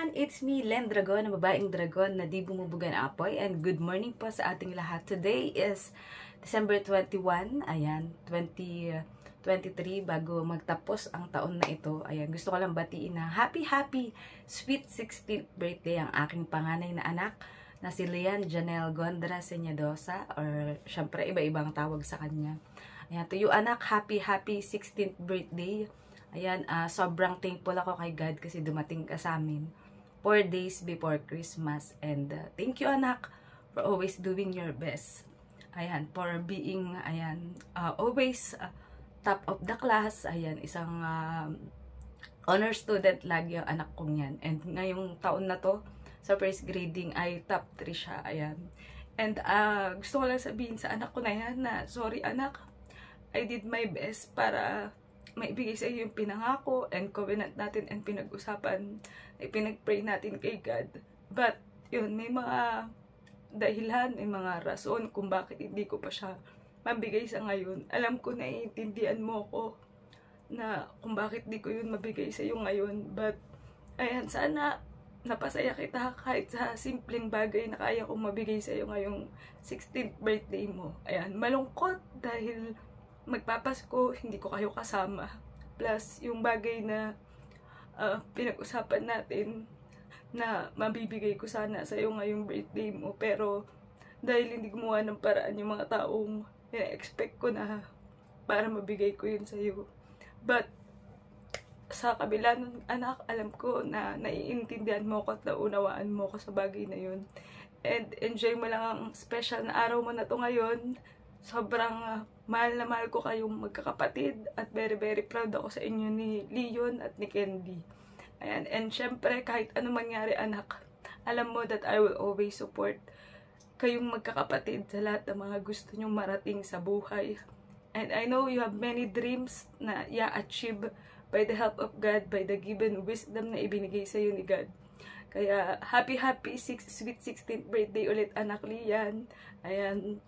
everyone! It's me, Len Dragon, ang babaeng dragon na di bumubuga ng apoy. And good morning po sa ating lahat. Today is December 21, ayan, 2023, bago magtapos ang taon na ito. Ayan, gusto ko lang batiin na happy, happy, sweet 16th birthday ang aking panganay na anak na si Lian Janelle Gondra Senyadosa or syempre iba-ibang tawag sa kanya. Ayan, to you anak, happy, happy 16th birthday. Ayan, uh, sobrang thankful ako kay God kasi dumating ka sa amin 4 days before Christmas. And uh, thank you anak for always doing your best. Ayan, for being, ayan, uh, always uh, top of the class. Ayan, isang uh, honor student lagi ang anak kong yan. And ngayong taon na to, sa first grading ay top 3 siya. Ayan. And uh, gusto ko lang sabihin sa anak ko na yan na, sorry anak, I did my best para maibigay sa iyo yung pinangako and covenant natin and pinag-usapan, pinag-pray natin kay God. But, yun, may mga dahilan, may mga rason kung bakit hindi ko pa siya mabigay sa ngayon. Alam ko na iintindihan mo ko na kung bakit di ko yun mabigay sa iyo ngayon. But, ayan, sana napasaya kita kahit sa simpleng bagay na kaya kong mabigay sa iyo ngayong 16th birthday mo. Ayan, malungkot dahil magpapasko, hindi ko kayo kasama. Plus, yung bagay na uh, pinag-usapan natin na mabibigay ko sana sa iyo ngayong birthday mo. Pero, dahil hindi gumawa ng paraan yung mga taong expect ko na para mabigay ko yun sa iyo. But, sa kabila ng anak, alam ko na naiintindihan mo ko at naunawaan mo ko sa bagay na yun. And enjoy mo lang ang special na araw mo na to ngayon. Sobrang uh, mahal na mahal ko kayong magkakapatid at very very proud ako sa inyo ni Leon at ni Candy. Ayan. And syempre, kahit ano mangyari anak, alam mo that I will always support kayong magkakapatid sa lahat ng mga gusto nyong marating sa buhay. And I know you have many dreams na i-achieve by the help of God, by the given wisdom na ibinigay sa iyo ni God. Kaya, happy, happy, six, sweet 16th birthday ulit, anak Lian. Ayan,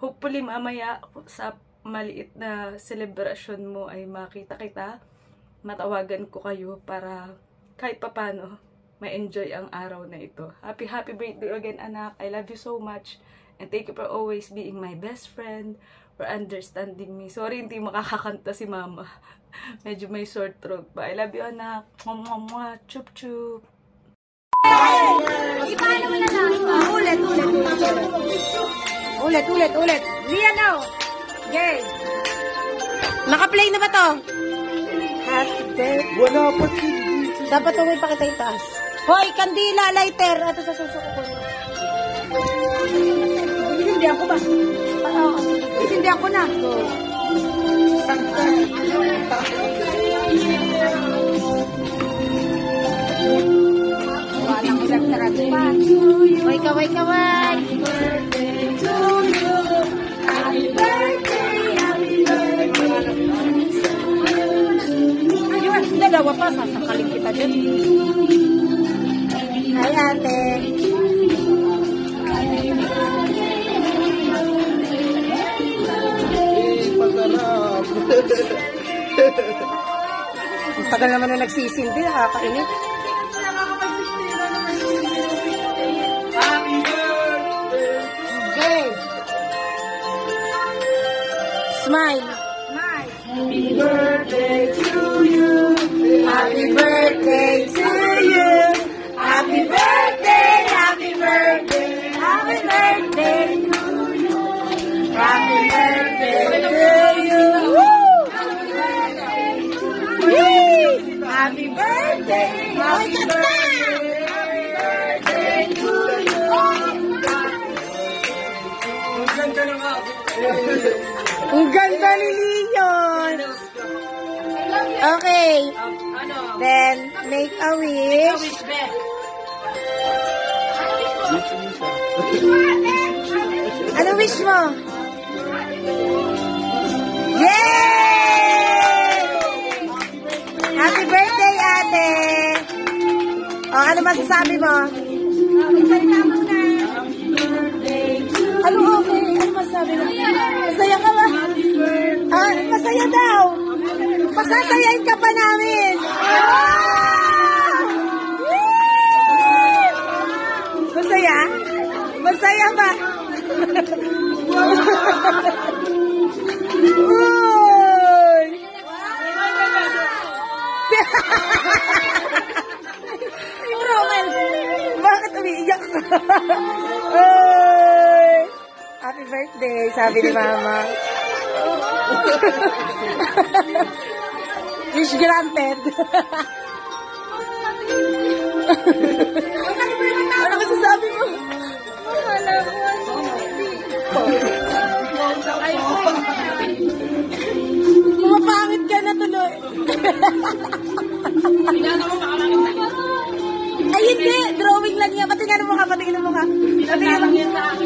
hopefully mamaya sa maliit na celebration mo ay makita kita, matawagan ko kayo para kahit papano, ma-enjoy ang araw na ito. Happy, happy birthday again, anak. I love you so much. And thank you for always being my best friend, for understanding me. Sorry, hindi makakakanta si mama. Medyo may sore throat pa. I love you, anak. Mwah, Chup, chup. Ipaano mo na lang? Ulit, ulit, ulit. Ulit, ulit. Lian now. Game. Naka-play na ba to? Happy birthday. Wala pa si Dapat tuloy pa kita itaas. Hoy, kandila, lighter. Ito sa susuko ko. Isindihan ko ba? Oo. Isindihan ko na. Walang electric pa. Kaway, kaway, kaway. Dalawa pa. Sasakalin kita dyan. Hi, ate. Ang tagal naman na nagsisindi, nakakainit. Smile. Then, make a wish. Ano wish mo? Yay! Happy birthday, ate! O, ano masasabi mo? Ano okay? Ano masasabi mo? Masaya ka ba? Ah, masaya daw. Pasasayain ka pa namin. Wow! Kuya ba? Uy! Roman, bakit umiiyak ka? Uy! Happy birthday, sabi ni Mama. Wish granted. Ay, hindi. Drawing lang niya. Patingin mo ka, patingin mo ka. Patingin mo ka.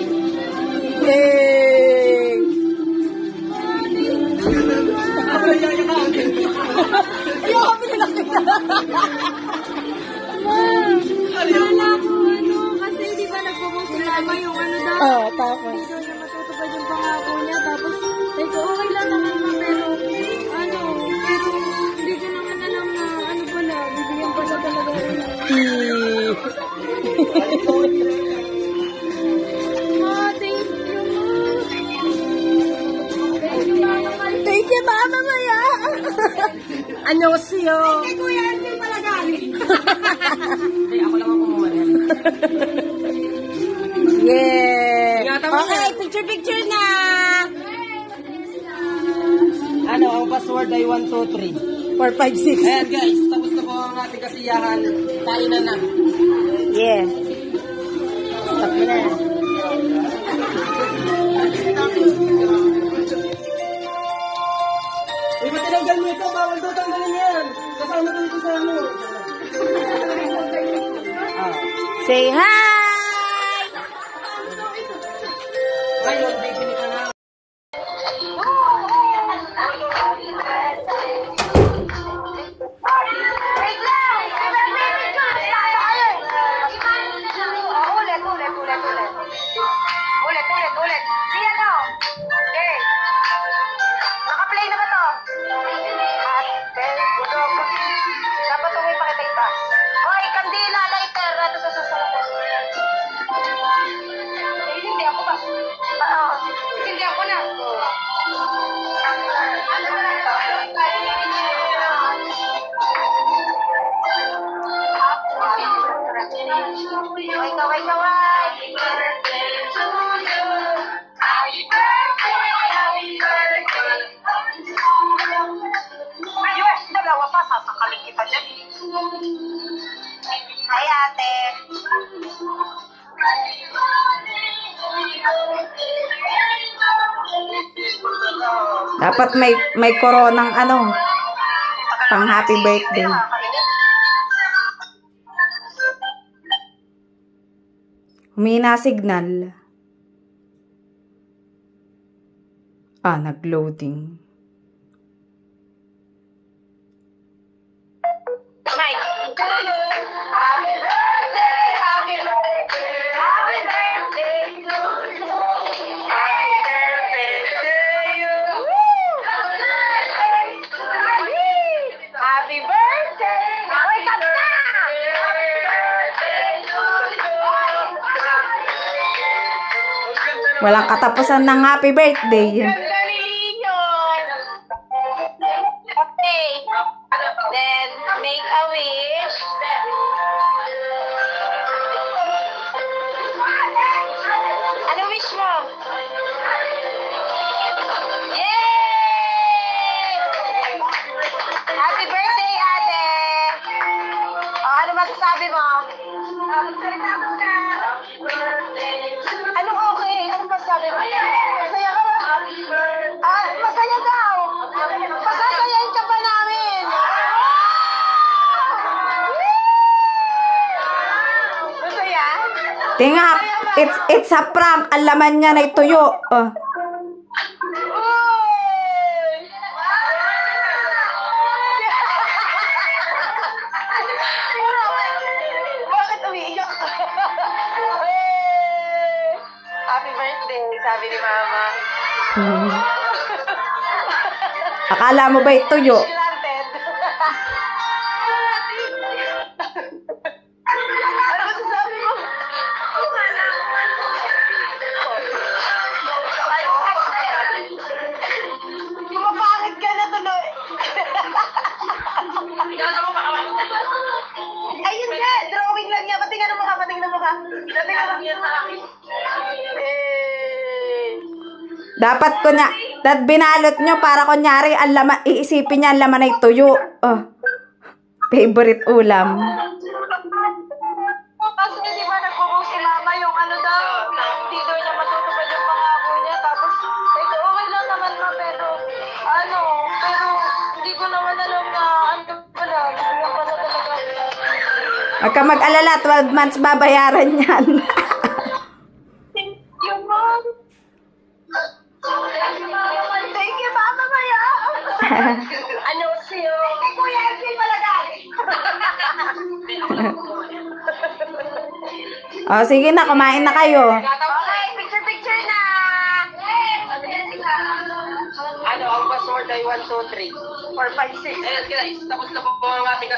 Thank you, Mama Maya. Ano siyo? Oh. Thank you, Kuya. Ano pala galing? Ay, ako lang ang kumuha yan. Yeah. Okay, picture, picture na. Ano, ang password ay 123. 4, 5, 6. Ayan guys, tapos na po ang ating kasiyahan. Kainan na. Yeah. Say hi. natin. Dapat may may koronang ano pang happy birthday. Humina signal. Ah, nag-loading. Walang katapusan ng happy birthday. Then, make a wish. Ingap! It's, it's a prank. Ang laman niya na ituyo. Oh. Happy birthday, sabi ni Mama. Hmm. Akala mo ba ituyo? Dapat ko na, dat binalot nyo para kunyari, ang laman, iisipin niya ang laman ay tuyo. Oh. Favorite ulam. Kasi di ba nagpo si mama yung ano daw, hindi daw niya matutupad yung pangako niya. Tapos, ko, okay lang naman ma, pero ano, pero hindi ko naman alam na ano pala, bibigyan pala talaga. Huwag ka mag-alala, 12 months babayaran yan. o, sige na, kumain na kayo. Okay, picture-picture na. Ano, ang password ay 1, 2, 3. 4, 5, 6. Ayan, guys, tapos na po ang ating